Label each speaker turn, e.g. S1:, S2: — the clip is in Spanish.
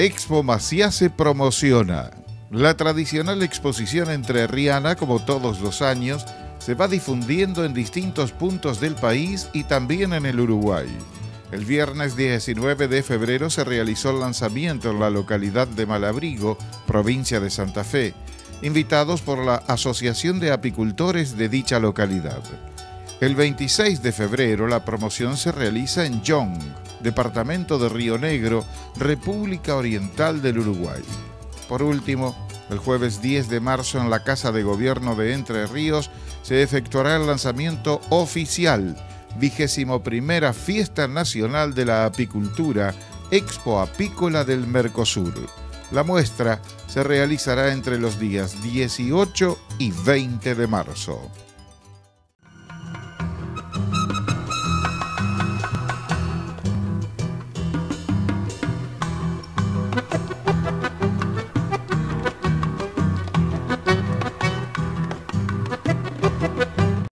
S1: Expo Maciá se promociona. La tradicional exposición entre Rihanna, como todos los años, se va difundiendo en distintos puntos del país y también en el Uruguay. El viernes 19 de febrero se realizó el lanzamiento en la localidad de Malabrigo, provincia de Santa Fe, invitados por la Asociación de Apicultores de dicha localidad. El 26 de febrero la promoción se realiza en Yong, departamento de Río Negro, República Oriental del Uruguay. Por último, el jueves 10 de marzo en la Casa de Gobierno de Entre Ríos se efectuará el lanzamiento oficial, vigésimo primera Fiesta Nacional de la Apicultura, Expo Apícola del Mercosur. La muestra se realizará entre los días 18 y 20 de marzo.